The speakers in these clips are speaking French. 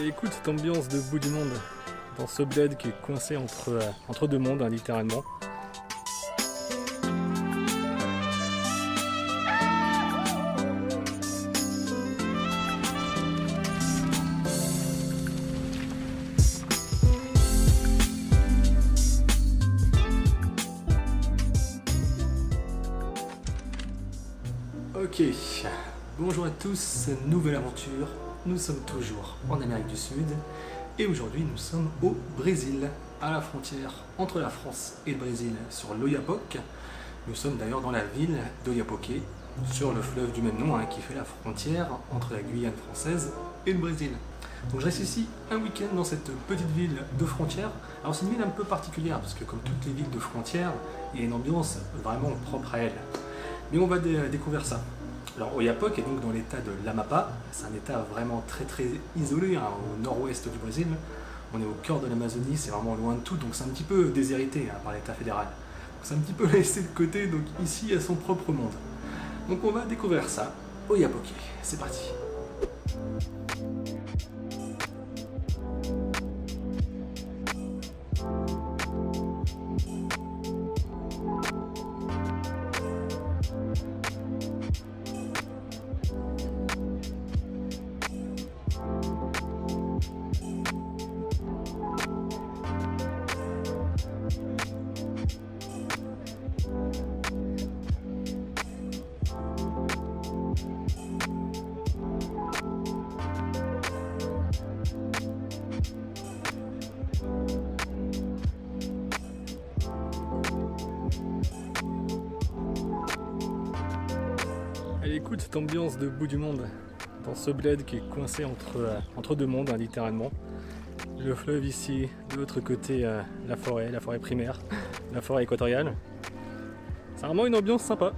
Et écoute cette ambiance de bout du monde, dans ce bled qui est coincé entre, euh, entre deux mondes, hein, littéralement. Ok, bonjour à tous, nouvelle aventure. Nous sommes toujours en Amérique du Sud et aujourd'hui nous sommes au Brésil, à la frontière entre la France et le Brésil sur l'Oyapock. Nous sommes d'ailleurs dans la ville d'Oiapoque, sur le fleuve du même nom hein, qui fait la frontière entre la Guyane française et le Brésil. Donc je reste ici un week-end dans cette petite ville de frontière. Alors c'est une ville un peu particulière parce que comme toutes les villes de frontière, il y a une ambiance vraiment propre à elle. Mais on va dé- découvrir ça. Alors Oiapoque est donc dans l'état de l'Amapá. C'est un état vraiment très très isolé hein, au nord-ouest du Brésil. On est au cœur de l'Amazonie, c'est vraiment loin de tout, donc c'est un petit peu déshérité hein, par l'état fédéral. C'est un petit peu laissé de côté, donc ici à son propre monde. Donc on va découvrir ça. Oiapoque, c'est parti. Et écoute cette ambiance de bout du monde, dans ce bled qui est coincé entre, euh, entre deux mondes, hein, littéralement. Le fleuve ici, de l'autre côté, euh, la forêt, la forêt primaire, la forêt équatoriale. C'est vraiment une ambiance sympa.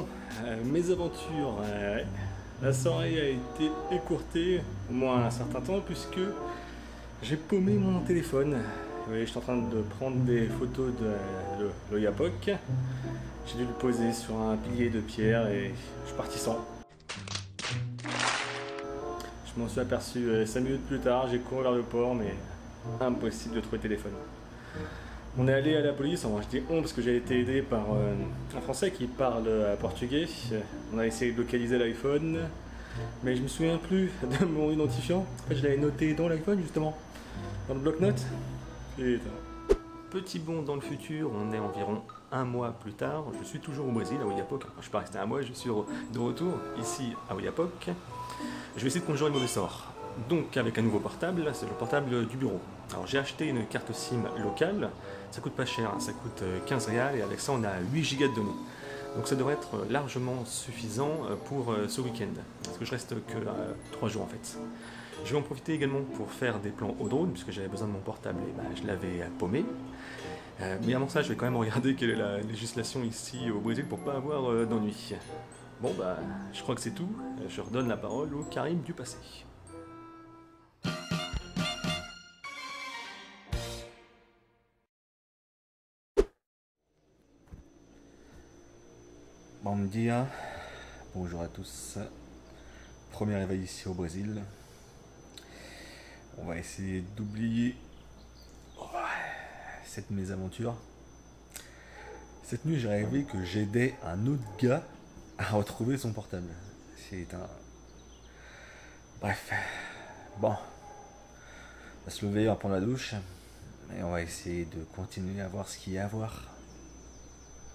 Euh, mes aventures, euh, la soirée a été écourtée, au moins un certain temps, puisque j'ai paumé mon téléphone. Vous voyez, j'étais en train de prendre des photos de, de. J'ai dû le poser sur un pilier de pierre et je suis parti sans. Je m'en suis aperçu 5 minutes plus tard, j'ai couru vers le port, mais impossible de trouver le téléphone. On est allé à la police, enfin, je dis on parce que j'ai été aidé par euh, un Français qui parle euh, portugais. On a essayé de localiser l'iPhone, mais je me souviens plus de mon identifiant. Je l'avais noté dans l'iPhone justement, dans le bloc-notes. Putain. Petit bond dans le futur, on est environ un mois plus tard. Je suis toujours au Brésil, à Oiapoque. Enfin, je suis pas resté un mois, je suis de retour ici à Oiapoque. Je vais essayer de conjurer le mauvais sort. Donc avec un nouveau portable, c'est le portable du bureau. Alors j'ai acheté une carte SIM locale, ça coûte pas cher, hein, ça coûte euh, 15 réals et avec ça on a 8 Go de données. Donc ça devrait être largement suffisant euh, pour euh, ce week-end, parce que je reste que 3 jours en fait. Je vais en profiter également pour faire des plans au drone, puisque j'avais besoin de mon portable et bah, je l'avais paumé. Euh, mais avant ça, je vais quand même regarder quelle est la législation ici au Brésil pour pas avoir euh, d'ennui. Bon bah, je crois que c'est tout. Je redonne la parole au Karim du passé. Bonjour à tous. Premier réveil ici au Brésil. On va essayer d'oublier cette mésaventure. Cette nuit, j'ai rêvé que j'aidais un autre gars à retrouver son portable. C'est un. Bref. Bon. On va se lever, on va prendre la douche. Et on va essayer de continuer à voir ce qu'il y a à voir.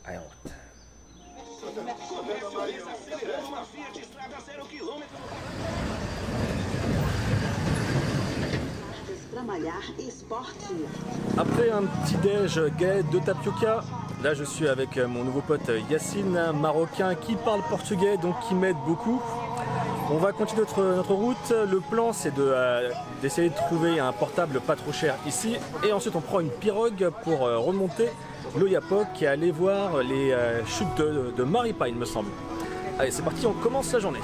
Allez, route. Après un petit déj gai de tapioca, là je suis avec mon nouveau pote Yacine, marocain qui parle portugais, donc qui m'aide beaucoup. On va continuer notre, route. Le plan c'est de, euh, d'essayer de trouver un portable pas trop cher ici. Et ensuite on prend une pirogue pour euh, remonter l'Oyapok et aller voir les euh, chutes de, de Maripine me semble. Allez c'est parti, on commence la journée.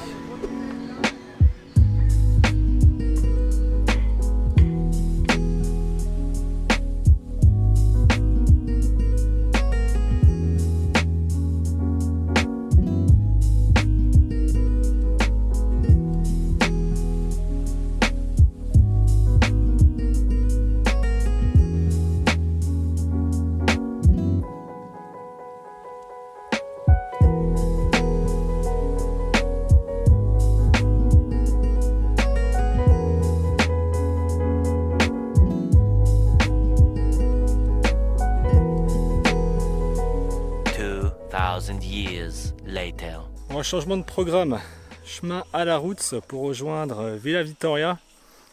2000 years later. Changement de programme. Chemin à la route pour rejoindre euh, Villa Vittoria.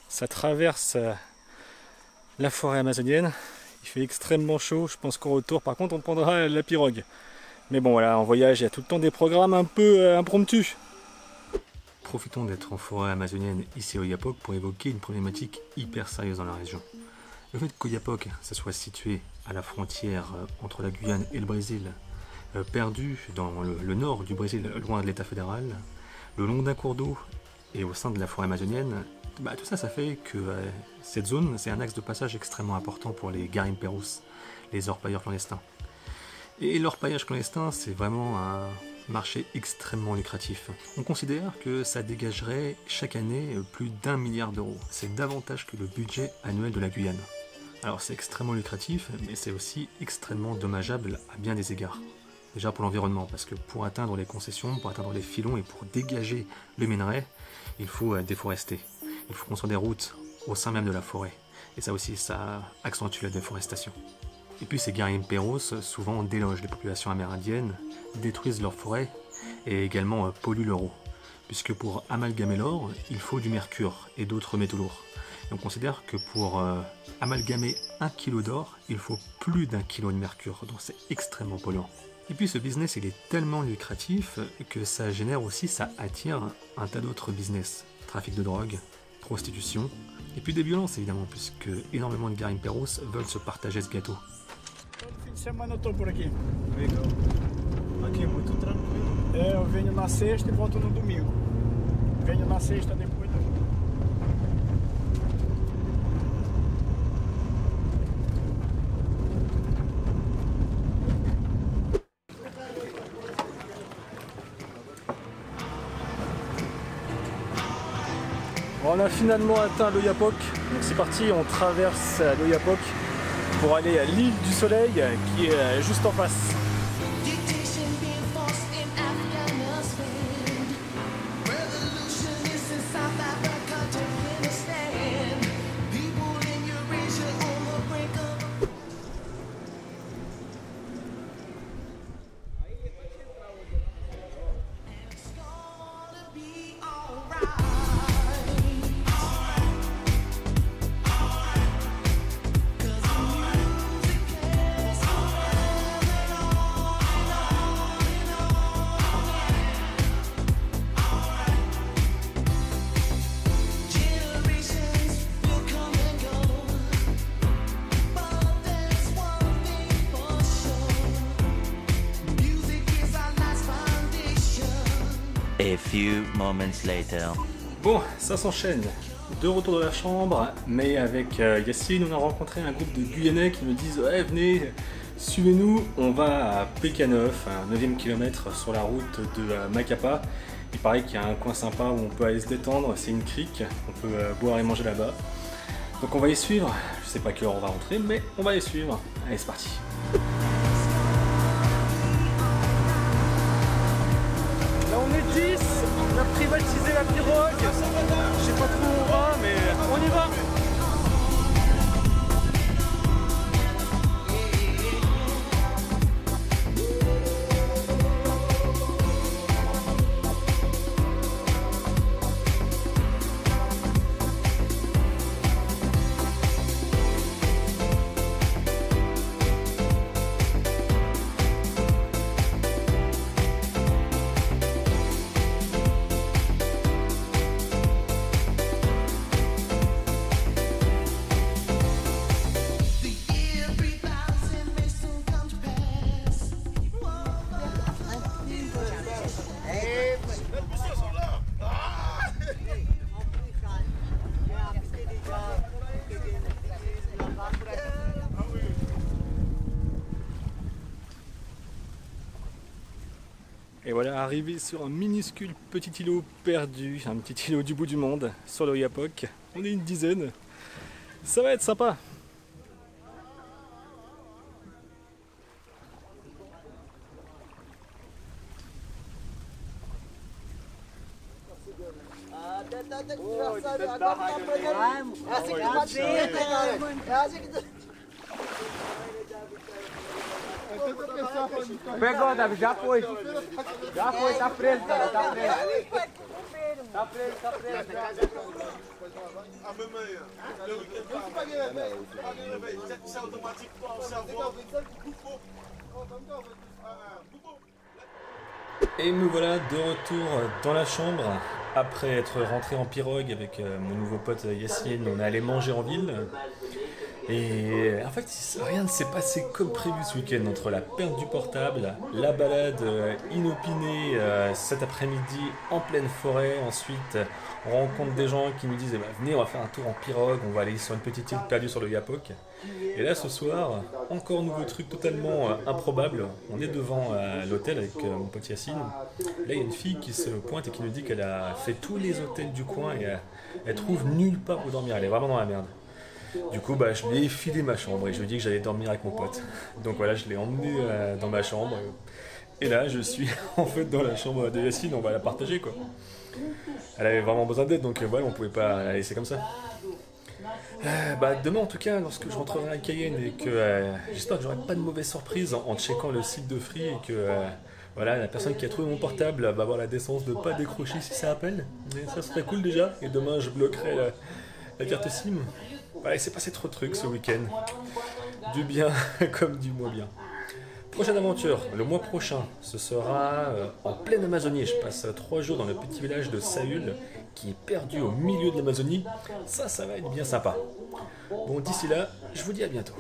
Ça traverse euh, la forêt amazonienne. Il fait extrêmement chaud. Je pense qu'au retour, par contre, on prendra euh, la pirogue. Mais bon, voilà, en voyage, il y a tout le temps des programmes un peu impromptus. Profitons d'être en forêt amazonienne ici au Yapok pour évoquer une problématique hyper sérieuse dans la région. Le fait qu'Oyapok, ça soit situé à la frontière entre la Guyane et le Brésil, perdu dans le, le nord du Brésil, loin de l'État fédéral, le long d'un cours d'eau et au sein de la forêt amazonienne, bah, tout ça, ça fait que euh, cette zone, c'est un axe de passage extrêmement important pour les garimperos, les orpailleurs clandestins. Et l'orpaillage clandestin, c'est vraiment un marché extrêmement lucratif. On considère que ça dégagerait chaque année euh, plus d'un milliard d'euros. C'est davantage que le budget annuel de la Guyane. Alors c'est extrêmement lucratif, mais c'est aussi extrêmement dommageable à bien des égards. Déjà pour l'environnement, parce que pour atteindre les concessions, pour atteindre les filons et pour dégager le minerai, il faut euh, déforester. Il faut construire des routes au sein même de la forêt. Et ça aussi, ça accentue la déforestation. Et puis ces garimperos souvent délogent les populations amérindiennes, détruisent leurs forêts et également euh, polluent leur eau. Puisque pour amalgamer l'or, il faut du mercure et d'autres métaux lourds. Et on considère que pour euh, amalgamer un kilo d'or, il faut plus d'un kilo de mercure, donc c'est extrêmement polluant. Et puis ce business, il est tellement lucratif que ça génère aussi, ça attire un tas d'autres business. Trafic de drogue, prostitution, et puis des violences évidemment, puisque énormément de garimperos veulent se partager ce gâteau do. Bon, on a finalement atteint l'Oyapok, donc c'est parti, on traverse l'Oyapok pour aller à l'île du Soleil qui est juste en face. Moments later. Bon, ça s'enchaîne. De retour dans la chambre, mais avec euh, Yacine, on a rencontré un groupe de Guyanais qui nous disent Ouais, venez, suivez-nous, on va à PK9, un 9ème kilomètre sur la route de euh, Macapa. Il paraît qu'il y a un coin sympa où on peut aller se détendre, c'est une crique, on peut euh, boire et manger là-bas. Donc on va y suivre, je sais pas quelle heure on va rentrer, mais on va y suivre. Allez, c'est parti. On a privatisé la pirogue. Je sais pas trop où on va, mais on y va. Voilà, arrivé sur un minuscule petit îlot perdu, un petit îlot du bout du monde, sur le Yapok. On est une dizaine. Ça va être sympa. Et me voilà de retour dans la chambre. Après être rentré en pirogue avec euh, mon nouveau pote Yassine, on est allé manger en ville. Et en fait, rien ne s'est passé comme prévu ce week-end entre la perte du portable, la balade euh, inopinée euh, cet après-midi en pleine forêt. Ensuite, on rencontre des gens qui nous disent eh ben, Venez, on va faire un tour en pirogue, on va aller sur une petite île perdue sur le Yapok. Et là, ce soir, encore nouveau truc totalement euh, improbable. On est devant l'hôtel avec mon pote Yacine. Là, il y a une fille qui se pointe et qui nous dit qu'elle a fait tous les hôtels du coin et elle trouve nulle part où dormir. Elle est vraiment dans la merde. Du coup, bah, je lui ai filé ma chambre et je lui ai dit que j'allais dormir avec mon pote. Donc voilà, je l'ai emmené euh, dans ma chambre. Et là, je suis en fait dans la chambre de Yacine, on va la partager quoi. Elle avait vraiment besoin d'aide, donc euh, voilà, on pouvait pas la laisser comme ça. Euh, bah, demain en tout cas, lorsque je rentrerai à Cayenne et que euh, j'espère que j'aurai pas de mauvaise surprise en, checkant le site de Free et que voilà, la personne qui a trouvé mon portable va avoir la décence de pas décrocher si ça appelle. Mais ça serait cool déjà. Et demain, je bloquerai la, carte SIM. Il s'est passé trop de trucs ce week-end. Du bien comme du moins bien. Prochaine aventure, le mois prochain, ce sera euh, en pleine Amazonie. Je passe trois jours dans le petit village de Saül, qui est perdu au milieu de l'Amazonie. Ça, ça va être bien sympa. Bon, d'ici là, je vous dis à bientôt.